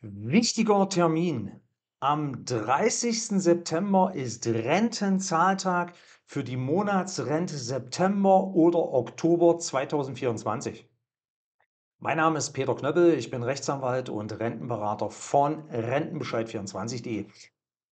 Wichtiger Termin. Am 30. September ist Rentenzahltag für die Monatsrente September oder Oktober 2024. Mein Name ist Peter Knöppel, ich bin Rechtsanwalt und Rentenberater von Rentenbescheid24.de.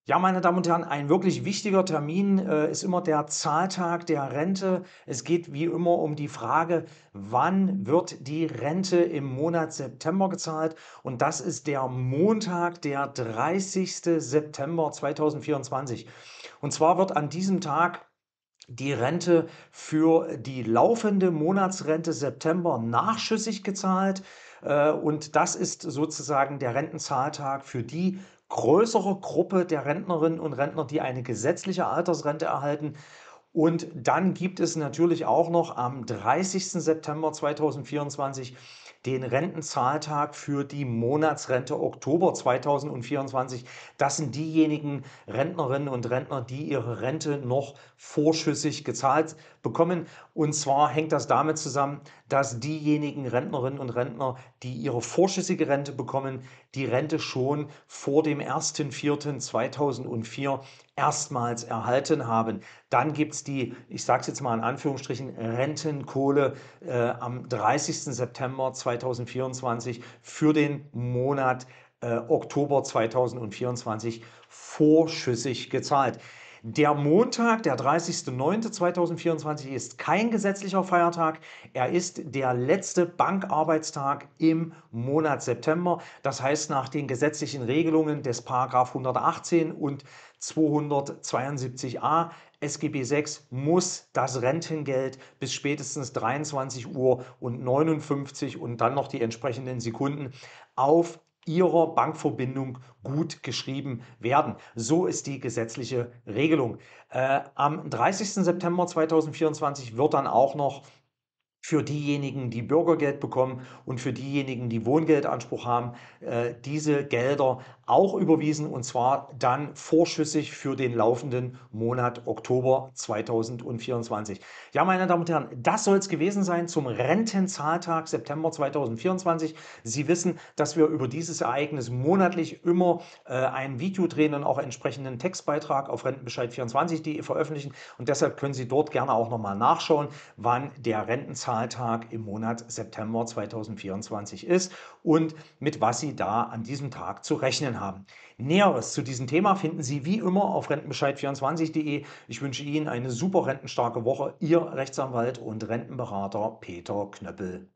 Ja, meine Damen und Herren, ein wirklich wichtiger Termin äh, ist immer der Zahltag der Rente. Es geht wie immer um die Frage, wann wird die Rente im Monat September gezahlt? Und das ist der Montag, der 30. September 2024. Und zwar wird an diesem Tag die Rente für die laufende Monatsrente September nachschüssig gezahlt. Äh, und das ist sozusagen der Rentenzahltag für die größere Gruppe der Rentnerinnen und Rentner, die eine gesetzliche Altersrente erhalten. Und dann gibt es natürlich auch noch am 30. September 2024 den Rentenzahltag für die Monatsrente Oktober 2024. Das sind diejenigen Rentnerinnen und Rentner, die ihre Rente noch vorschüssig gezahlt bekommen. Und zwar hängt das damit zusammen, dass diejenigen Rentnerinnen und Rentner, die ihre vorschüssige Rente bekommen, die Rente schon vor dem 1.4.2004 erstmals erhalten haben. Dann gibt es die, ich sage es jetzt mal in Anführungsstrichen, Rentenkohle äh, am 30. September 2024 für den Monat äh, Oktober 2024 vorschüssig gezahlt. Der Montag, der 30.09.2024, ist kein gesetzlicher Feiertag. Er ist der letzte Bankarbeitstag im Monat September. Das heißt, nach den gesetzlichen Regelungen des Paragraph 118 und 272a SGB 6 muss das Rentengeld bis spätestens 23 Uhr und 59 und dann noch die entsprechenden Sekunden auf Ihrer Bankverbindung gut geschrieben werden. So ist die gesetzliche Regelung. Äh, am 30. September 2024 wird dann auch noch für diejenigen, die Bürgergeld bekommen und für diejenigen, die Wohngeldanspruch haben, äh, diese Gelder auch überwiesen und zwar dann vorschüssig für den laufenden Monat Oktober 2024. Ja, meine Damen und Herren, das soll es gewesen sein zum Rentenzahltag September 2024. Sie wissen, dass wir über dieses Ereignis monatlich immer äh, ein Video drehen und auch entsprechenden Textbeitrag auf Rentenbescheid24.de veröffentlichen und deshalb können Sie dort gerne auch nochmal nachschauen, wann der Rentenzahltag Zahltag im Monat September 2024 ist und mit was Sie da an diesem Tag zu rechnen haben. Näheres zu diesem Thema finden Sie wie immer auf rentenbescheid24.de. Ich wünsche Ihnen eine super rentenstarke Woche. Ihr Rechtsanwalt und Rentenberater Peter Knöppel.